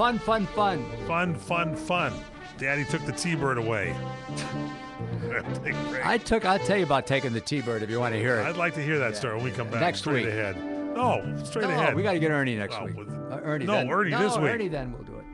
Fun, fun, fun. Fun, fun, fun. Daddy took the T-bird away. I took. I'll tell you about taking the T-bird if you want to hear it. I'd like to hear that story when we come back. Next straight week. ahead. No, straight no, ahead. we got to get Ernie next oh, Well, week. Uh, Ernie. No, then. Ernie no, this week. Ernie then we'll do it.